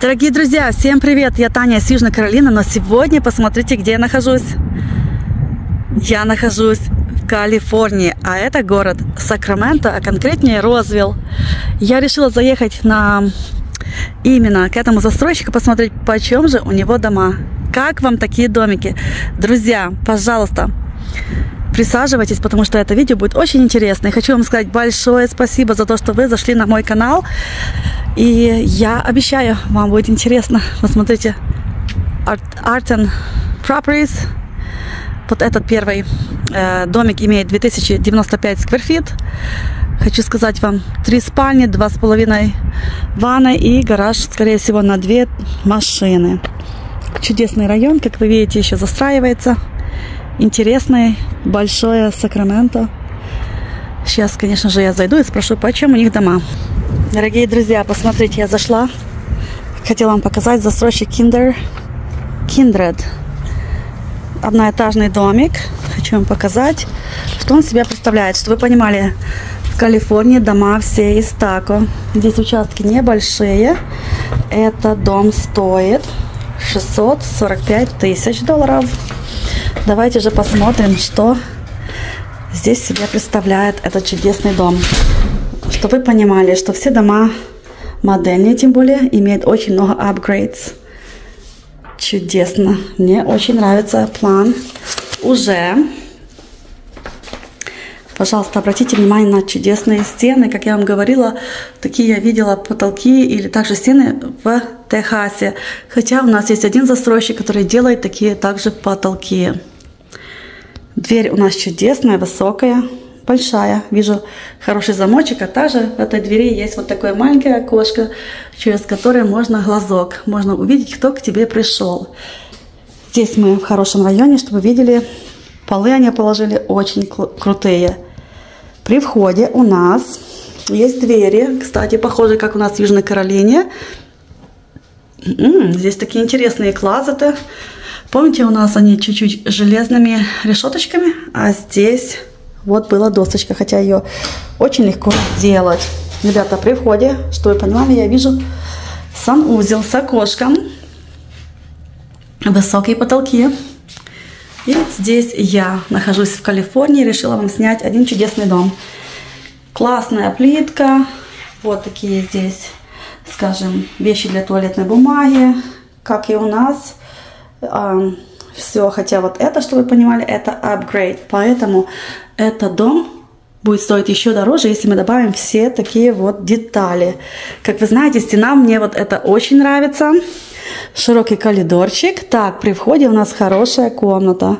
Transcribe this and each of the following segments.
Дорогие друзья, всем привет! Я Таня из Южной Каролины, но сегодня посмотрите, где я нахожусь. Я нахожусь в Калифорнии, а это город Сакраменто, а конкретнее Розвилл. Я решила заехать на именно к этому застройщику, посмотреть, почем же у него дома. Как вам такие домики? Друзья, пожалуйста, присаживайтесь, потому что это видео будет очень интересно. И хочу вам сказать большое спасибо за то, что вы зашли на мой канал. И я обещаю, вам будет интересно. Вот смотрите, Art, Art and Properties. Вот этот первый э, домик имеет 2095 скверфит. Хочу сказать вам, три спальни, два с половиной ванны и гараж, скорее всего, на две машины. Чудесный район, как вы видите, еще застраивается. Интересный, большое Сакраменто. Сейчас, конечно же, я зайду и спрошу, почем у них дома. Дорогие друзья, посмотрите, я зашла. Хотела вам показать застройщик Kinder Kindred. Одноэтажный домик. Хочу вам показать, что он себя представляет. Чтобы вы понимали, в Калифорнии дома все из тако. Здесь участки небольшие. Этот дом стоит 645 тысяч долларов. Давайте же посмотрим, что здесь себя представляет этот чудесный дом чтобы вы понимали, что все дома модельные, тем более, имеют очень много upgrades. Чудесно. Мне очень нравится план уже. Пожалуйста, обратите внимание на чудесные стены. Как я вам говорила, такие я видела потолки или также стены в Техасе. Хотя у нас есть один застройщик, который делает такие также потолки. Дверь у нас чудесная, высокая большая. Вижу хороший замочек, а также в этой двери есть вот такое маленькое окошко, через которое можно глазок. Можно увидеть, кто к тебе пришел. Здесь мы в хорошем районе, чтобы видели, полы они положили очень крутые. При входе у нас есть двери, кстати, похожие, как у нас в Южной Каролине. М-м, здесь такие интересные клазеты. Помните, у нас они чуть-чуть железными решеточками, а здесь вот была досочка, хотя ее очень легко сделать. Ребята, при входе, что вы понимали, я вижу санузел с окошком, высокие потолки. И здесь я нахожусь в Калифорнии, решила вам снять один чудесный дом. Классная плитка, вот такие здесь, скажем, вещи для туалетной бумаги, как и у нас все, хотя вот это, чтобы вы понимали, это upgrade. Поэтому этот дом будет стоить еще дороже, если мы добавим все такие вот детали. Как вы знаете, стена мне вот это очень нравится. Широкий коридорчик. Так, при входе у нас хорошая комната.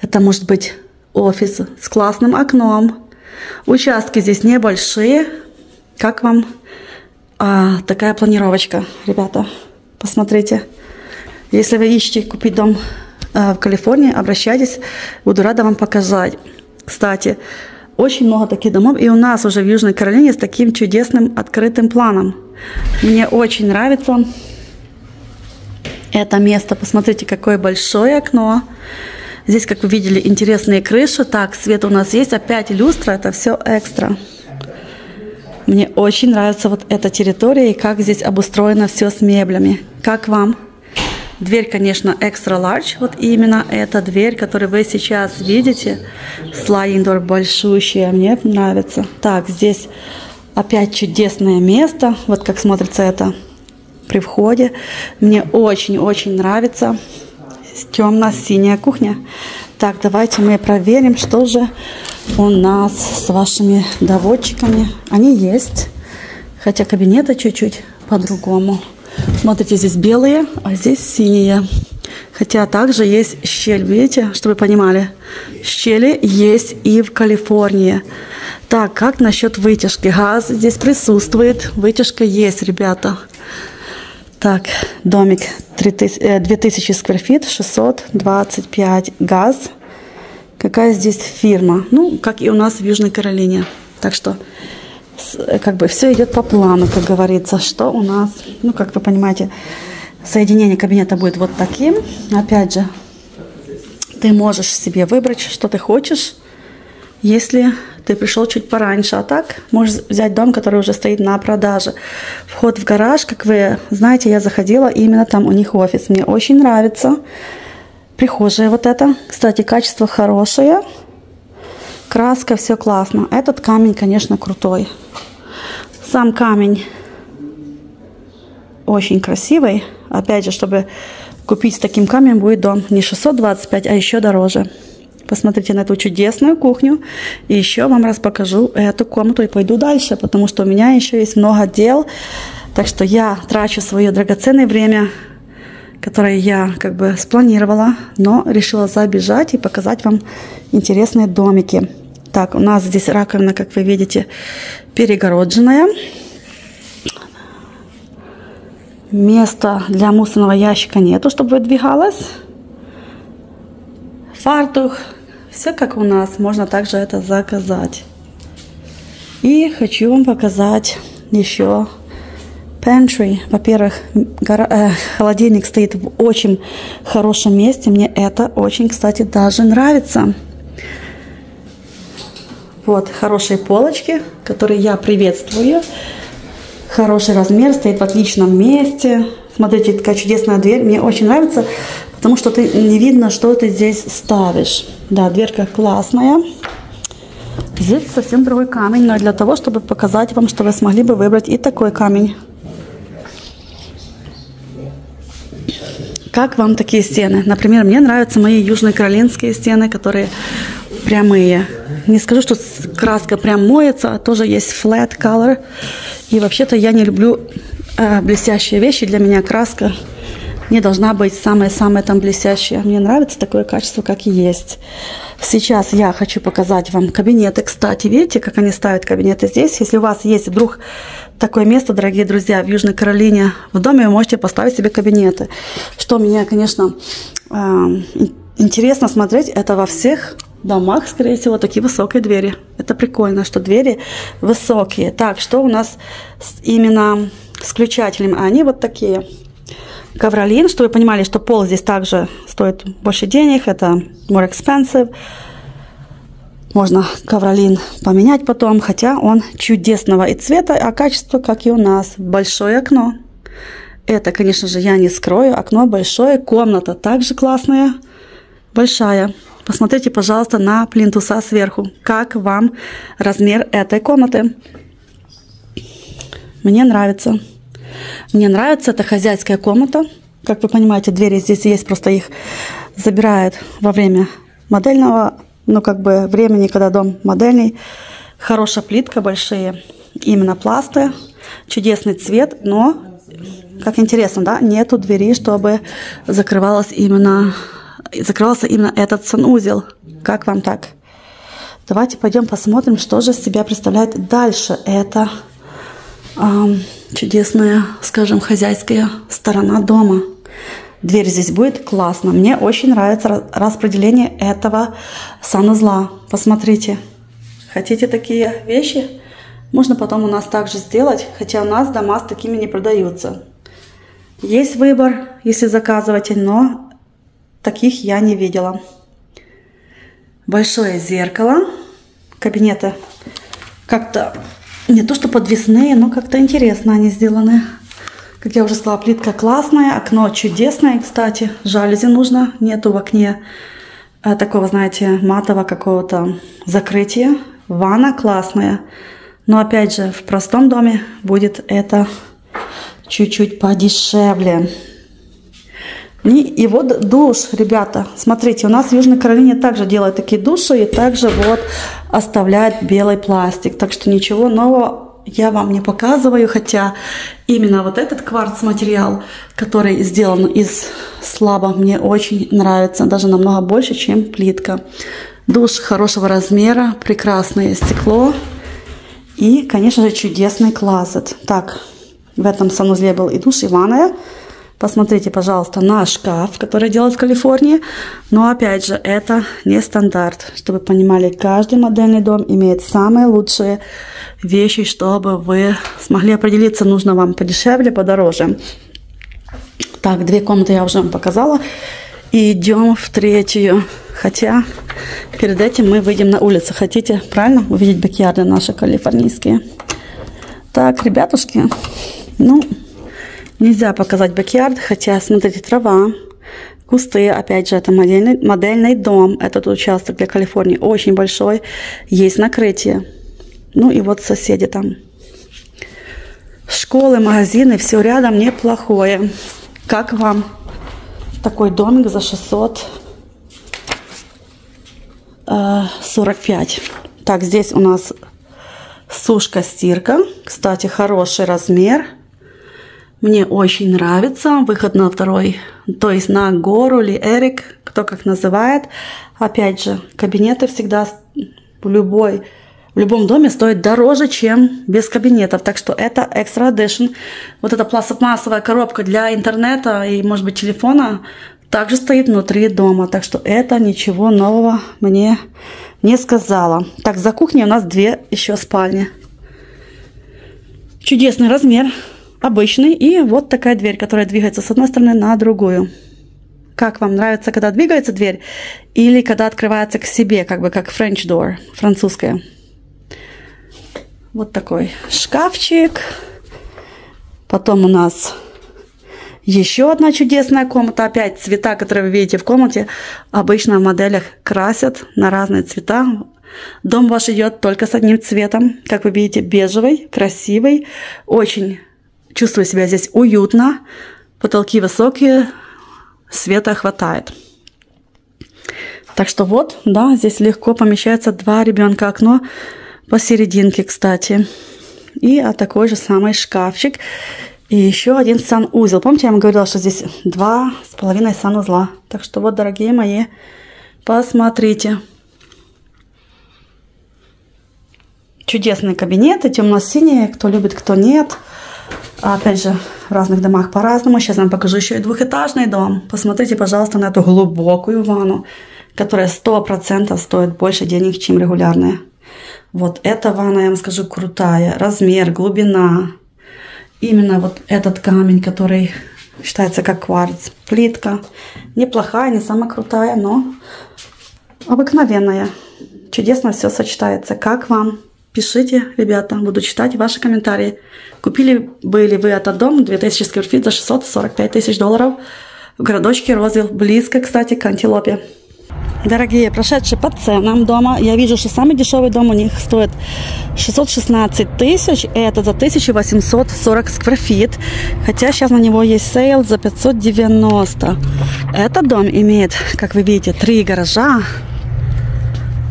Это может быть офис с классным окном. Участки здесь небольшие. Как вам а, такая планировочка, ребята? Посмотрите. Если вы ищете купить дом Э, в Калифорнии, обращайтесь, буду рада вам показать. Кстати, очень много таких домов, и у нас уже в Южной Каролине с таким чудесным открытым планом. Мне очень нравится это место. Посмотрите, какое большое окно. Здесь, как вы видели, интересные крыши. Так, свет у нас есть. Опять люстра. Это все экстра. Мне очень нравится вот эта территория и как здесь обустроено все с меблями. Как вам? Дверь, конечно, extra large. Вот именно эта дверь, которую вы сейчас видите. Sliding door большущая. Мне нравится. Так, здесь опять чудесное место. Вот как смотрится это при входе. Мне очень-очень нравится. Темно-синяя кухня. Так, давайте мы проверим, что же у нас с вашими доводчиками. Они есть. Хотя кабинета чуть-чуть по-другому. Смотрите, здесь белые, а здесь синие. Хотя также есть щель, видите, чтобы понимали. Щели есть и в Калифорнии. Так, как насчет вытяжки? Газ здесь присутствует. Вытяжка есть, ребята. Так, домик 3000, 2000 скверфит, 625 газ. Какая здесь фирма? Ну, как и у нас в Южной Каролине. Так что как бы все идет по плану, как говорится, что у нас, ну, как вы понимаете, соединение кабинета будет вот таким. Опять же, ты можешь себе выбрать, что ты хочешь, если ты пришел чуть пораньше. А так можешь взять дом, который уже стоит на продаже. Вход в гараж, как вы знаете, я заходила, именно там у них офис. Мне очень нравится. Прихожая вот это. Кстати, качество хорошее. Краска, все классно. Этот камень, конечно, крутой. Сам камень очень красивый. Опять же, чтобы купить с таким камнем будет дом не 625, а еще дороже. Посмотрите на эту чудесную кухню. И еще вам раз покажу эту комнату и пойду дальше, потому что у меня еще есть много дел. Так что я трачу свое драгоценное время, которое я как бы спланировала, но решила забежать и показать вам интересные домики. Так, у нас здесь раковина, как вы видите, перегороженная. Места для мусорного ящика нету, чтобы выдвигалось. Фартух. Все как у нас. Можно также это заказать. И хочу вам показать еще pantry. Во-первых, э, холодильник стоит в очень хорошем месте. Мне это очень, кстати, даже нравится. Вот хорошие полочки, которые я приветствую. Хороший размер, стоит в отличном месте. Смотрите, такая чудесная дверь. Мне очень нравится, потому что ты не видно, что ты здесь ставишь. Да, дверка классная. Здесь совсем другой камень, но для того, чтобы показать вам, что вы смогли бы выбрать и такой камень. Как вам такие стены? Например, мне нравятся мои южно-каролинские стены, которые прямые. Не скажу, что краска прям моется, а тоже есть flat color. И вообще-то я не люблю э, блестящие вещи. Для меня краска не должна быть самая-самая там блестящая. Мне нравится такое качество, как и есть. Сейчас я хочу показать вам кабинеты. Кстати, видите, как они ставят кабинеты здесь? Если у вас есть вдруг такое место, дорогие друзья, в Южной Каролине, в доме вы можете поставить себе кабинеты. Что меня, конечно, э, интересно смотреть, это во всех домах, скорее всего, такие высокие двери. Это прикольно, что двери высокие. Так, что у нас именно с включателем? Они вот такие. Ковролин, чтобы вы понимали, что пол здесь также стоит больше денег. Это more expensive. Можно ковролин поменять потом, хотя он чудесного и цвета, а качество, как и у нас. Большое окно. Это, конечно же, я не скрою. Окно большое, комната также классная, большая. Посмотрите, пожалуйста, на плинтуса сверху. Как вам размер этой комнаты? Мне нравится. Мне нравится эта хозяйская комната. Как вы понимаете, двери здесь есть, просто их забирают во время модельного, ну как бы времени, когда дом модельный. Хорошая плитка, большие именно пласты, чудесный цвет, но, как интересно, да, нету двери, чтобы закрывалась именно закрывался именно этот санузел. Как вам так? Давайте пойдем посмотрим, что же себя представляет дальше. Это эм, чудесная, скажем, хозяйская сторона дома. Дверь здесь будет классно. Мне очень нравится распределение этого санузла. Посмотрите. Хотите такие вещи? Можно потом у нас также сделать, хотя у нас дома с такими не продаются. Есть выбор, если заказываете, но Таких я не видела. Большое зеркало. Кабинеты как-то не то что подвесные, но как-то интересно они сделаны. Как я уже сказала, плитка классная, окно чудесное, кстати. Жалюзи нужно, нету в окне а, такого, знаете, матового какого-то закрытия. Ванна классная. Но опять же, в простом доме будет это чуть-чуть подешевле. И, и вот душ, ребята, смотрите, у нас в Южной Каролине также делают такие души и также вот оставляют белый пластик. Так что ничего нового я вам не показываю, хотя именно вот этот кварц материал, который сделан из слаба, мне очень нравится, даже намного больше, чем плитка. Душ хорошего размера, прекрасное стекло и, конечно же, чудесный клозет. Так, в этом санузле был и душ, и ванная. Посмотрите, пожалуйста, на шкаф, который делают в Калифорнии. Но опять же, это не стандарт. Чтобы понимали, каждый модельный дом имеет самые лучшие вещи, чтобы вы смогли определиться, нужно вам подешевле, подороже. Так, две комнаты я уже вам показала. И идем в третью Хотя перед этим мы выйдем на улицу. Хотите, правильно, увидеть backyard ы наши калифорнийские? Так, ребятушки, ну, нельзя показать backyard, хотя, смотрите, трава, кусты, опять же, это модельный, модельный дом, этот участок для Калифорнии очень большой, есть накрытие. Ну и вот соседи там. Школы, магазины, все рядом неплохое. Как вам такой домик за 600 45. Э, так, здесь у нас сушка-стирка. Кстати, хороший размер. Мне очень нравится. Выход на второй, то есть на гору или Эрик, кто как называет. Опять же, кабинеты всегда в любой в любом доме стоит дороже, чем без кабинетов. Так что это Extra Edition. Вот эта пластмассовая коробка для интернета и, может быть, телефона также стоит внутри дома. Так что это ничего нового мне не сказала. Так, за кухней у нас две еще спальни. Чудесный размер, обычный. И вот такая дверь, которая двигается с одной стороны на другую. Как вам нравится, когда двигается дверь или когда открывается к себе, как бы как French door, французская. Вот такой шкафчик. Потом у нас еще одна чудесная комната. Опять цвета, которые вы видите в комнате, обычно в моделях красят на разные цвета. Дом ваш идет только с одним цветом. Как вы видите, бежевый, красивый. Очень чувствую себя здесь уютно. Потолки высокие, света хватает. Так что вот, да, здесь легко помещается два ребенка. Окно посерединке, кстати. И а такой же самый шкафчик. И еще один санузел. Помните, я вам говорила, что здесь два с половиной санузла. Так что вот, дорогие мои, посмотрите. Чудесные кабинеты, темно-синие, кто любит, кто нет. Опять же, в разных домах по-разному. Сейчас вам покажу еще и двухэтажный дом. Посмотрите, пожалуйста, на эту глубокую ванну, которая 100% стоит больше денег, чем регулярная. Вот эта ванна, я вам скажу, крутая. Размер, глубина, именно вот этот камень, который считается как кварц. Плитка неплохая, не самая крутая, но обыкновенная. Чудесно все сочетается. Как вам? Пишите, ребята, буду читать ваши комментарии. Купили бы ли вы этот дом 2000 скверфит за 645 тысяч долларов в городочке Розвилл, близко, кстати, к Антилопе. Дорогие, прошедшись по ценам дома, я вижу, что самый дешевый дом у них стоит 616 тысяч, это за 1840 square feet, хотя сейчас на него есть sale за 590. Этот дом имеет, как вы видите, три гаража,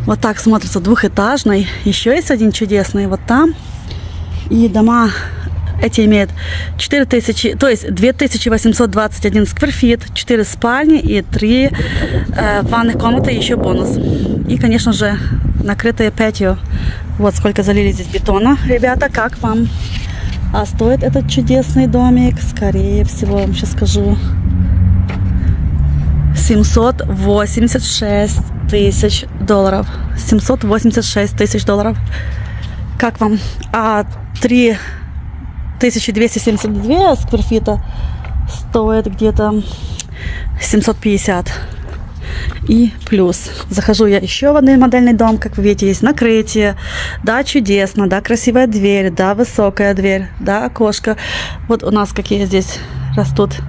вот так смотрится двухэтажный, еще есть один чудесный вот там, и дома эти имеют 4000, то есть 2821 скверфит, 4 спальни и 3 э, ванных комнаты, еще бонус. И, конечно же, накрытые пятью. Вот сколько залили здесь бетона. Ребята, как вам? А стоит этот чудесный домик? Скорее всего, вам сейчас скажу. 786 тысяч долларов. 786 тысяч долларов. Как вам? А три 1272 скверфита стоит где-то 750 и плюс. Захожу я еще в один модельный дом, как вы видите, есть накрытие, да, чудесно, да, красивая дверь, да, высокая дверь, да, окошко. Вот у нас какие здесь растут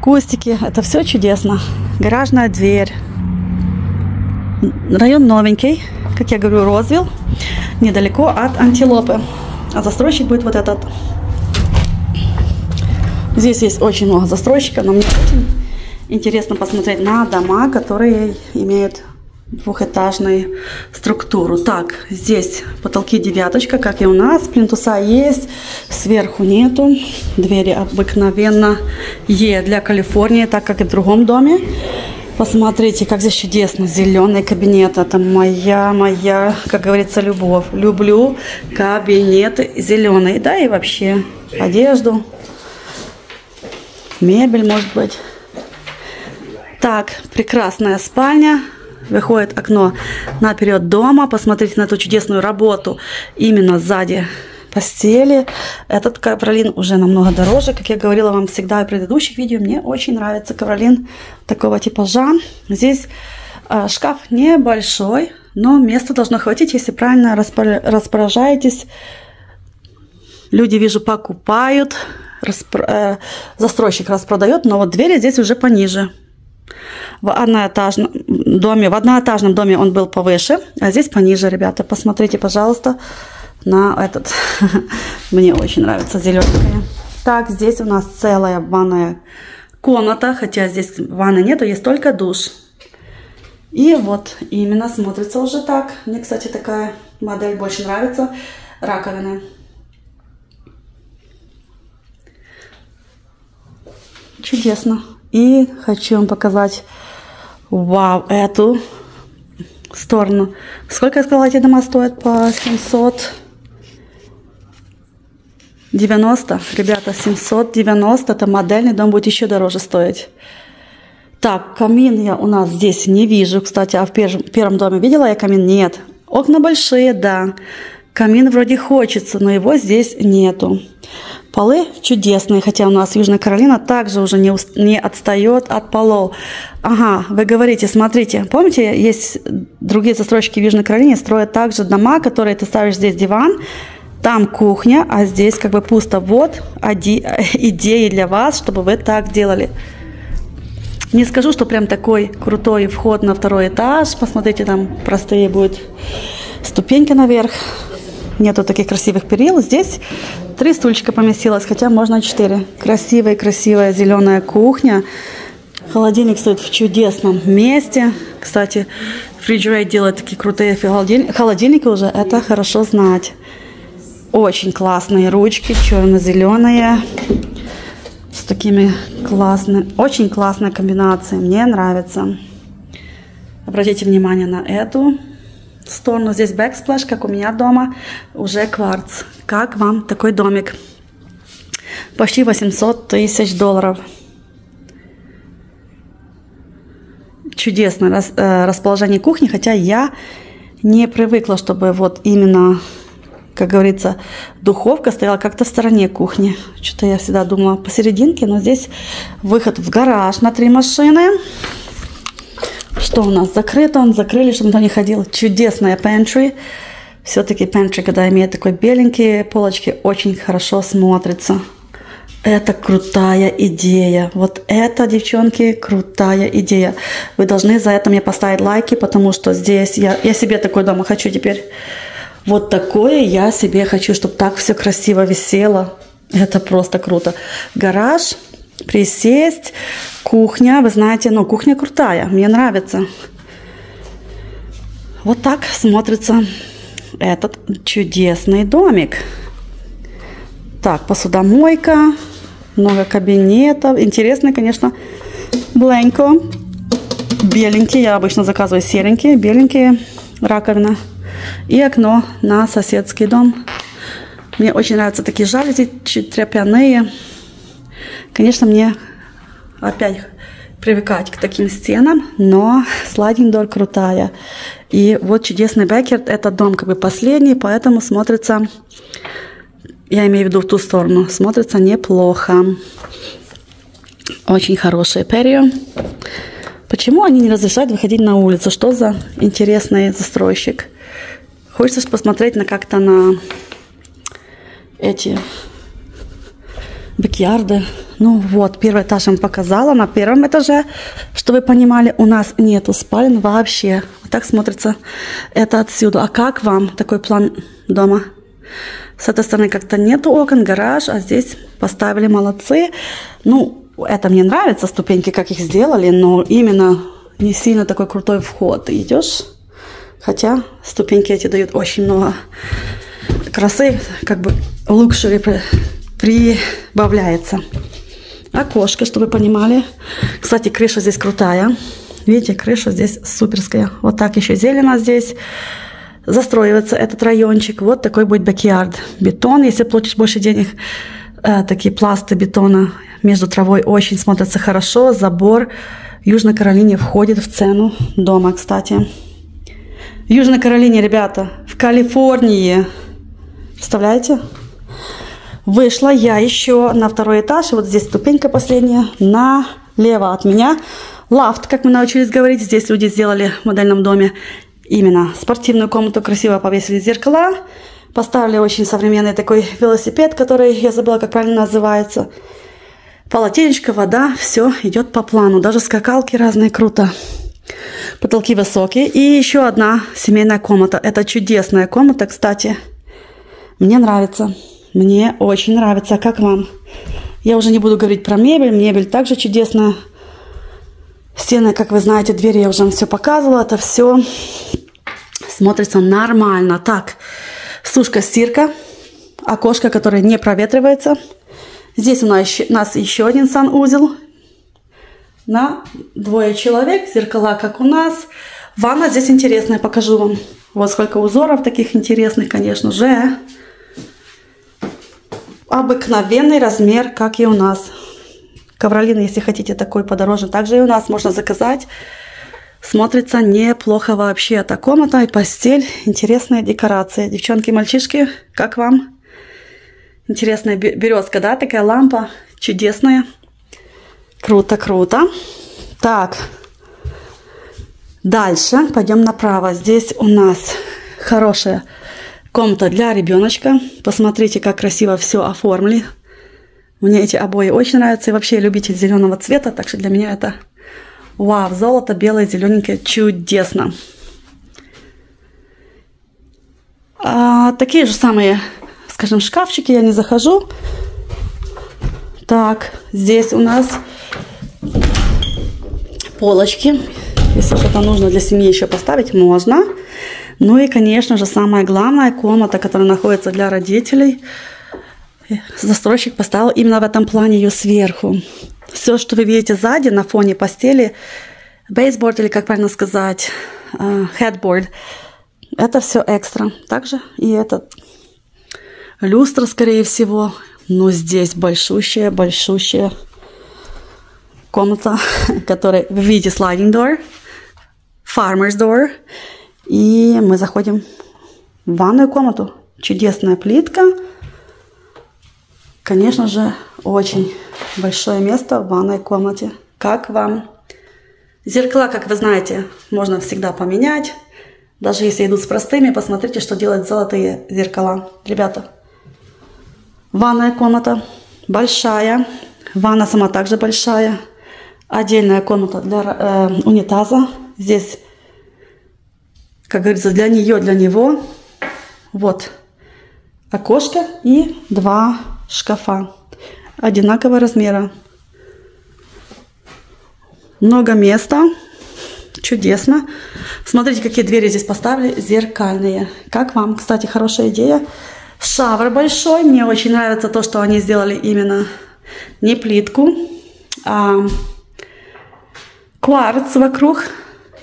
кустики, это все чудесно. Гаражная дверь. Район новенький, как я говорю, Розвилл, недалеко от Антилопы. А застройщик будет вот этот. Здесь есть очень много застройщиков, но мне очень интересно посмотреть на дома, которые имеют двухэтажную структуру. Так, здесь потолки девяточка, как и у нас. Плинтуса есть, сверху нету. Двери обыкновенные для Калифорнии, так как и в другом доме. Посмотрите, как здесь чудесно. Зеленый кабинет. Это моя, моя, как говорится, любовь. Люблю кабинеты зеленые. Да, и вообще одежду. Мебель, может быть. Так, прекрасная спальня. Выходит окно наперед дома. Посмотрите на эту чудесную работу именно сзади постели. Этот ковролин уже намного дороже. Как я говорила вам всегда в предыдущих видео, мне очень нравится ковролин такого типажа. Здесь А, шкаф небольшой, но места должно хватить, если правильно распоряжаетесь. Люди, вижу, покупают, распро... э, застройщик распродает, но вот двери здесь уже пониже. В одноэтажном доме, в одноэтажном доме он был повыше, а здесь пониже, ребята. Посмотрите, пожалуйста, на этот. Мне очень нравится зелененькая. Так, здесь у нас целая ванная комната, хотя здесь ванны нету, есть только душ. И вот именно смотрится уже так. Мне, кстати, такая модель больше нравится. Раковина. Чудесно. И хочу вам показать, вау, эту сторону. Сколько я сказала, эти дома стоят? По 700 90, ребята, 790, это модельный дом будет еще дороже стоить. Так, камин я у нас здесь не вижу, кстати, а в первом, первом доме видела я камин? Нет. Окна большие, да. Камин вроде хочется, но его здесь нету. Полы чудесные, хотя у нас Южная Каролина также уже не, не отстает от полов. Ага, вы говорите, смотрите, помните, есть другие застройщики в Южной Каролине, строят также дома, которые ты ставишь здесь диван, там кухня, а здесь как бы пусто. Вот идеи для вас, чтобы вы так делали. Не скажу, что прям такой крутой вход на второй этаж. Посмотрите, там простые будет ступеньки наверх. Нету таких красивых перил. Здесь три стульчика поместилось, хотя можно четыре. Красивая, красивая зеленая кухня. Холодильник стоит в чудесном месте. Кстати, Frigidaire делает такие крутые холодильники уже. Это хорошо знать. Очень классные ручки, черно-зеленые. С такими классными, очень классная комбинация. Мне нравится. Обратите внимание на эту сторону. Здесь backsplash, как у меня дома, уже кварц. Как вам такой домик? Почти 800 тысяч долларов. Чудесное э, расположение кухни, хотя я не привыкла, чтобы вот именно как говорится, духовка стояла как-то в стороне кухни. Что-то я всегда думала посерединке, но здесь выход в гараж на три машины. Что у нас? Закрыто, он закрыли, чтобы никто не ходил. Чудесная pantry. Все-таки pantry, когда имеет такой беленькие полочки, очень хорошо смотрится. Это крутая идея. Вот это, девчонки, крутая идея. Вы должны за это мне поставить лайки, потому что здесь я, я себе такой дома хочу теперь. Вот такое я себе хочу, чтобы так все красиво висело. Это просто круто. Гараж, присесть, кухня. Вы знаете, ну, кухня крутая, мне нравится. Вот так смотрится этот чудесный домик. Так, посудомойка, много кабинетов. Интересный, конечно, бленко. Беленький, я обычно заказываю серенькие, беленькие раковина и окно на соседский дом. Мне очень нравятся такие жалюзи, чуть тряпяные. Конечно, мне опять привыкать к таким стенам, но слайдинг дор крутая. И вот чудесный бэкерт, этот дом как бы последний, поэтому смотрится, я имею в виду в ту сторону, смотрится неплохо. Очень хороший перио. Почему они не разрешают выходить на улицу? Что за интересный застройщик? Хочется посмотреть на как-то на эти бэкьярды. Ну вот, первый этаж вам показала. На первом этаже, что вы понимали, у нас нету спален вообще. Вот так смотрится это отсюда. А как вам такой план дома? С этой стороны как-то нету окон, гараж, а здесь поставили молодцы. Ну, это мне нравится, ступеньки, как их сделали, но именно не сильно такой крутой вход. идешь Хотя ступеньки эти дают очень много красы, как бы лукшери прибавляется. Окошко, чтобы вы понимали. Кстати, крыша здесь крутая. Видите, крыша здесь суперская. Вот так еще зелено здесь. Застроивается этот райончик. Вот такой будет backyard. Бетон, если платишь больше денег. Э, такие пласты бетона между травой очень смотрятся хорошо. Забор Южной Каролине входит в цену дома, кстати. Южной Каролине, ребята, в Калифорнии. Представляете? Вышла я еще на второй этаж. Вот здесь ступенька последняя. Налево от меня лафт, как мы научились говорить. Здесь люди сделали в модельном доме именно спортивную комнату, красиво повесили зеркала. Поставили очень современный такой велосипед, который, я забыла, как правильно называется. Полотенечко, вода, все идет по плану. Даже скакалки разные, круто. Потолки высокие. И еще одна семейная комната. Это чудесная комната, кстати. Мне нравится. Мне очень нравится. Как вам? Я уже не буду говорить про мебель. Мебель также чудесная. Стены, как вы знаете, двери я уже вам все показывала. Это все смотрится нормально. Так, сушка-стирка. Окошко, которое не проветривается. Здесь у нас еще, у нас еще один санузел на двое человек. Зеркала, как у нас. Ванна здесь интересная, покажу вам. Вот сколько узоров таких интересных, конечно же. Обыкновенный размер, как и у нас. Ковролин, если хотите такой подороже, также и у нас можно заказать. Смотрится неплохо вообще. Это комната и постель. Интересная декорация. Девчонки, мальчишки, как вам? Интересная березка, да? Такая лампа чудесная. Круто, круто. Так. Дальше пойдем направо. Здесь у нас хорошая комната для ребеночка. Посмотрите, как красиво все оформили. Мне эти обои очень нравятся. И вообще я любитель зеленого цвета, так что для меня это вау, золото, белое, зелененькое, чудесно. А, такие же самые, скажем, шкафчики, я не захожу. Так, здесь у нас полочки. Если что-то нужно для семьи еще поставить, можно. Ну и, конечно же, самая главная комната, которая находится для родителей – застройщик поставил именно в этом плане ее сверху. Все, что вы видите сзади на фоне постели, бейсборд или, как правильно сказать, headboard, это все экстра. Также и этот люстра, скорее всего. Но здесь большущая, большущая комната, которая вы видите sliding door, farmer's door. И мы заходим в ванную комнату. Чудесная плитка – Конечно же, очень большое место в ванной комнате. Как вам? Зеркала, как вы знаете, можно всегда поменять. Даже если идут с простыми, посмотрите, что делают золотые зеркала. Ребята, ванная комната большая. Ванна сама также большая. Отдельная комната для э, унитаза. Здесь, как говорится, для нее, для него. Вот окошко и два шкафа одинакового размера. Много места. Чудесно. Смотрите, какие двери здесь поставили. Зеркальные. Как вам? Кстати, хорошая идея. Шавр большой. Мне очень нравится то, что они сделали именно не плитку, а кварц вокруг.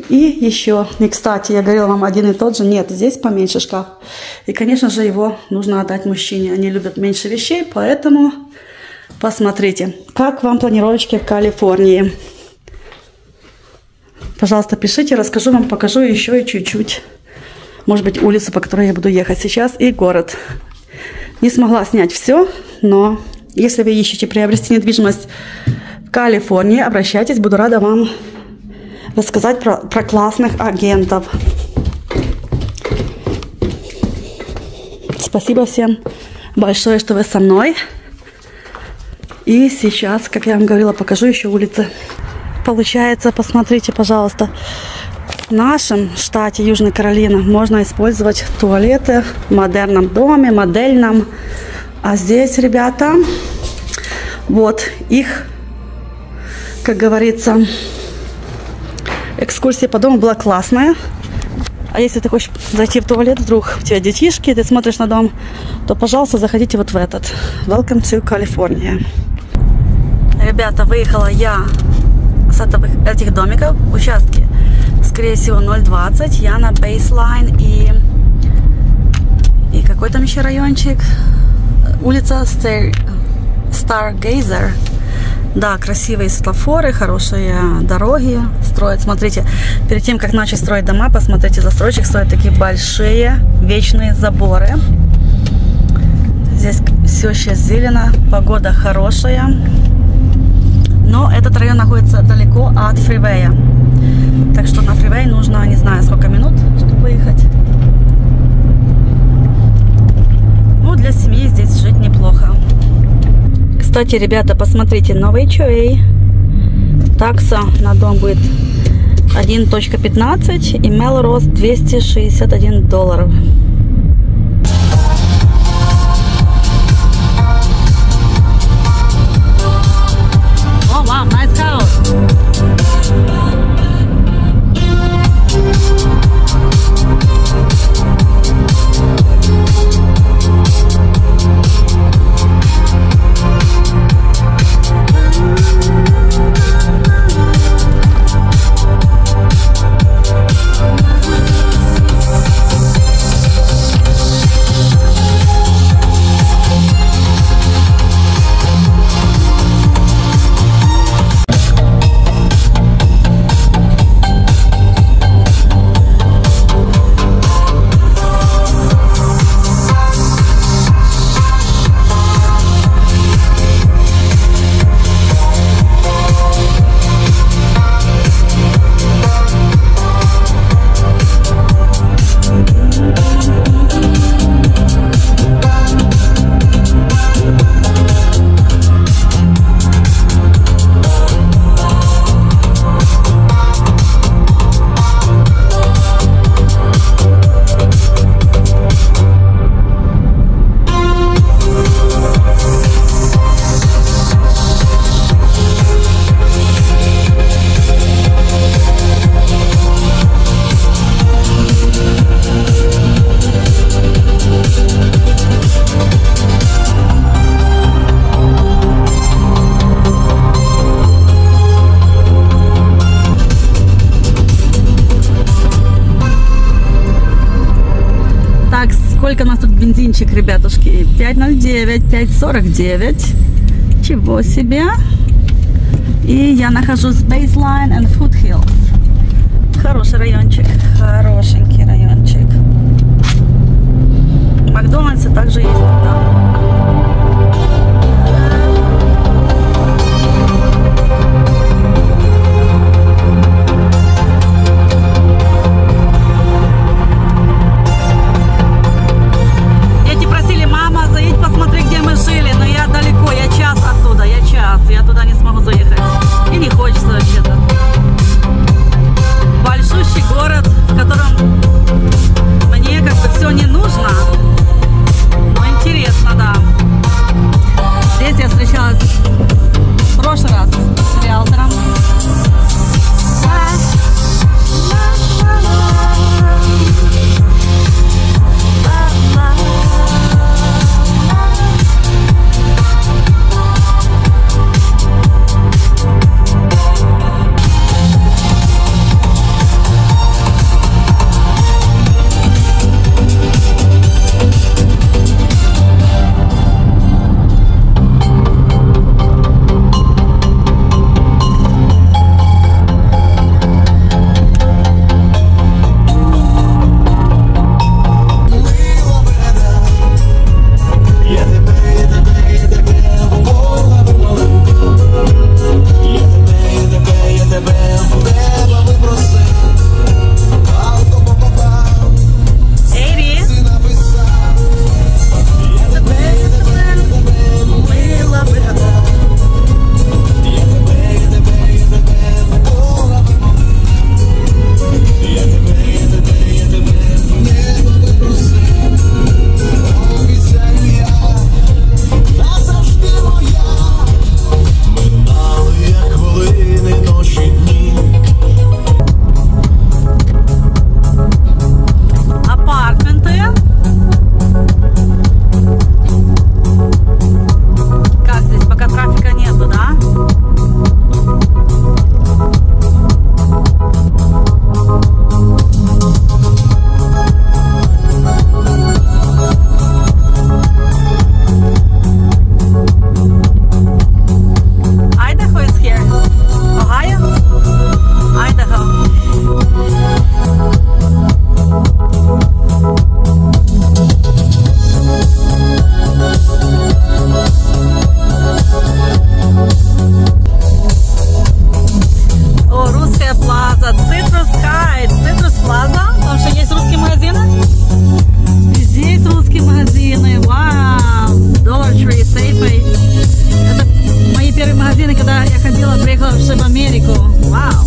И еще, не кстати, я говорила вам один и тот же. Нет, здесь поменьше шкаф. И, конечно же, его нужно отдать мужчине. Они любят меньше вещей, поэтому посмотрите, как вам планировочки в Калифорнии. Пожалуйста, пишите, расскажу вам, покажу еще и чуть-чуть. Может быть, улицу, по которой я буду ехать сейчас, и город. Не смогла снять все, но если вы ищете приобрести недвижимость в Калифорнии, обращайтесь, буду рада вам рассказать про, про классных агентов. Спасибо всем большое, что вы со мной. И сейчас, как я вам говорила, покажу еще улицы. Получается, посмотрите, пожалуйста, в нашем штате Южная Каролина можно использовать туалеты в модерном доме, модельном. А здесь, ребята, вот их, как говорится, экскурсия по дому была классная. А если ты хочешь зайти в туалет, вдруг у тебя детишки, ты смотришь на дом, то, пожалуйста, заходите вот в этот. Welcome to California. Ребята, выехала я с этого, этих домиков, участки, скорее всего, 020. Я на Baseline и, и какой там еще райончик? Улица Star, Stargazer. Да, красивые светофоры, хорошие дороги строят. Смотрите, перед тем, как начать строить дома, посмотрите, застройщик строит такие большие вечные заборы. Здесь все сейчас зелено, погода хорошая. Но это этот район находится далеко от фривея. Так что на фривей нужно, не знаю, сколько минут, чтобы выехать. Ну, для семьи здесь жить неплохо. Кстати, ребята, посмотрите, новый HOA. Такса на дом будет 1.15 и Мелроз 261 долларов. Ребятушки? 5.09, 5.49. Чего себе? И я нахожусь в Baseline and Foothills. Хороший райончик, хорошенький райончик. Макдональдсы также есть там. раз. Я туда не смогу заехать. И не хочется вообще-то. Большущий город, в котором мне как бы все не нужно. Но интересно, да. Здесь я встречалась в прошлый раз с риэлтором. of Sub-America. Wow.